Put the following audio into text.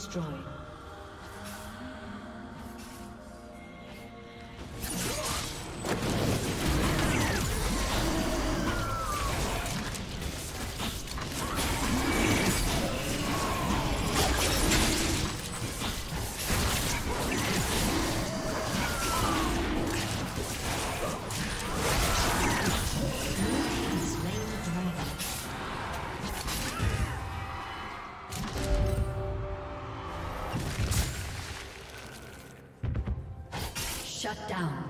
destroyed. Shut down.